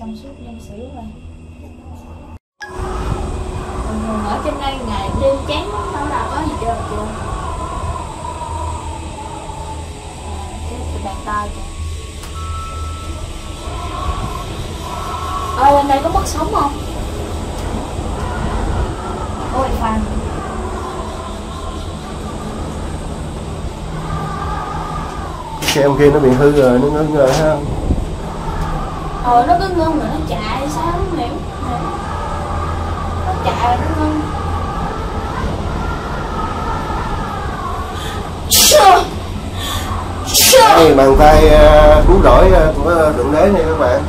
trong suốt nhân xử rồi. Bình thường ở trên đây ngày đi chán lắm đâu nào có gì chơi chưa? À, chết bàn tay kìa. Ơi lên đây có mất sống không? Ôi Xe em kia nó bị hư rồi, nó ngưng rồi ha. Ờ nó cứ ngưng rồi nó chạy sao không hiểu. Nó chạy rồi nó ngưng. Đây bàn tay uh, cứu rỗi uh, của Thượng Đế này các bạn.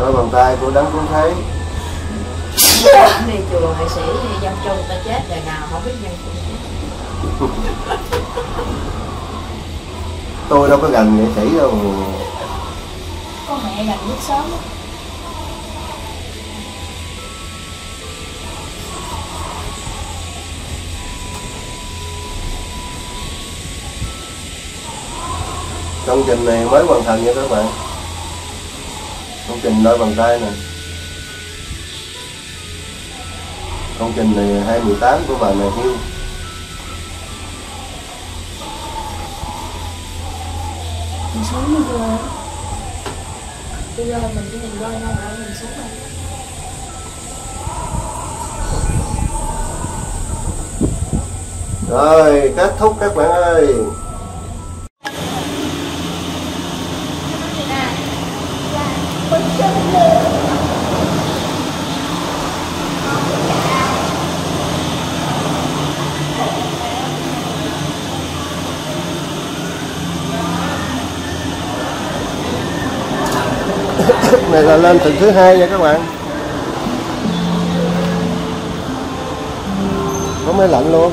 Đôi bàn tay của đấng cứu thế. Đi chùa nghệ sĩ dân trung ta chết đời nào không biết dân trung Tôi đâu có gần nghệ sĩ đâu. Có mẹ gần biết sớm á. Công trình này mới hoàn thành nha các bạn. Công trình đôi bàn tay nè. Công trình này 2018 của bà này Hiêu Mình xuống bây giờ Bây giờ mình chỉ nhìn roi nhau lại mình xuống rồi Rồi, kết thúc các bạn ơi. Này là lên tầng thứ hai nha các bạn. Có máy lạnh luôn.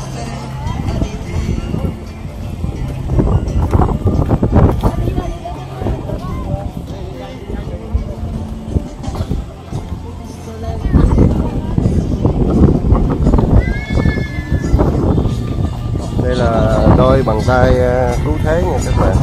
là bằng tay ờ, cứu thế nha các bạn.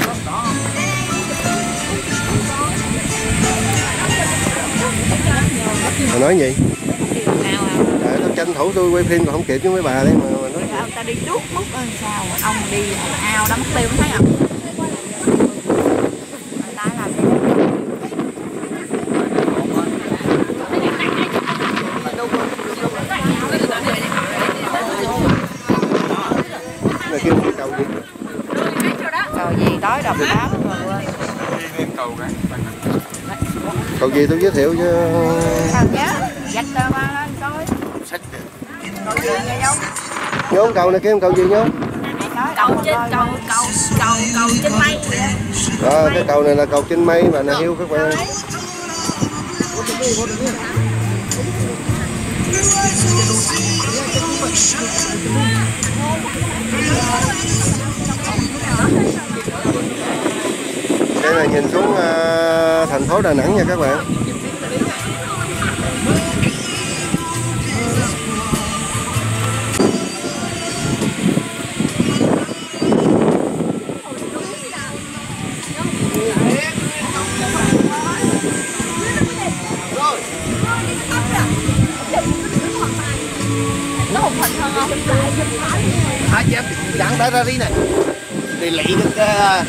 lên mà nói gì? Để tao tranh thủ tôi quay phim còn không kịp với mấy bà đấy mà, mà nói dạ, ta đi trước mất sao ông đi ao đóng tiêu thấy không rồi quên. Cầu gì tôi giới thiệu cho sao nhớ? Dạch tơ ba lên coi. Gì nhóm cầu này kêu cầu gì nhóm cầu trên cầu cầu cầu cầu trên mây à, cái cầu này là cầu trên mây mà nè hiu các bạn đây là nhìn xuống uh, thành phố Đà Nẵng nha các bạn. Hả chị em? Dặn đã ra đi này, Thì lị được ờ,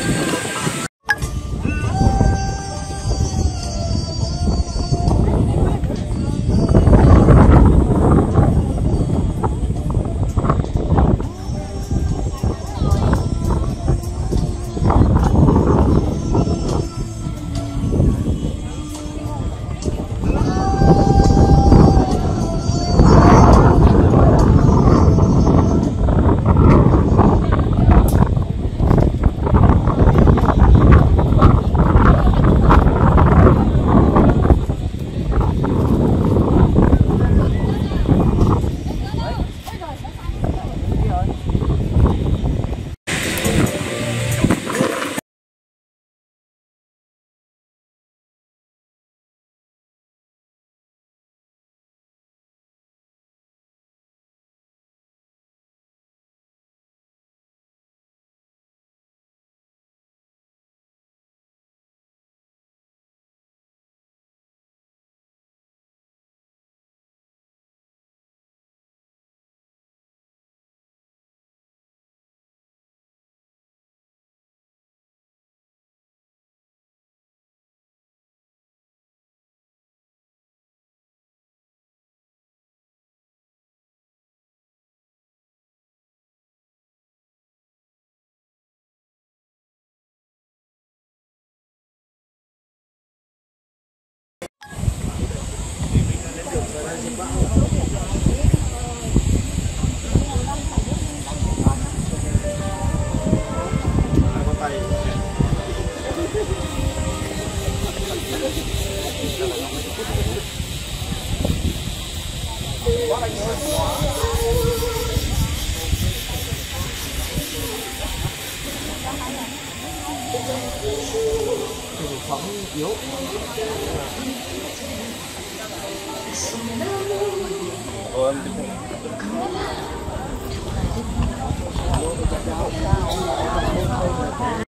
よ。っ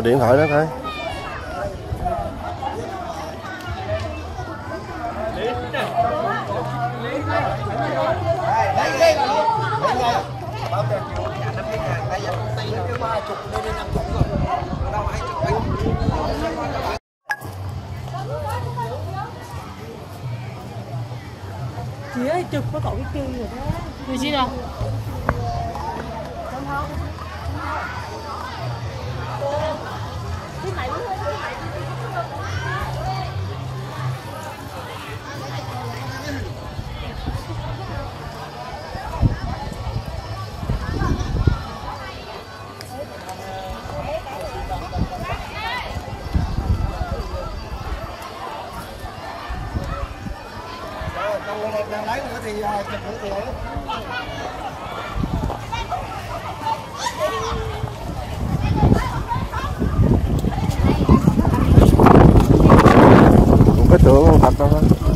Mày điện thoại đó thôi chị ơi chụp có cậu cái kia rồi đó chi đâu? Không có tưởng không? Thật đâu